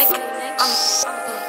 neck. I'm, um, I'm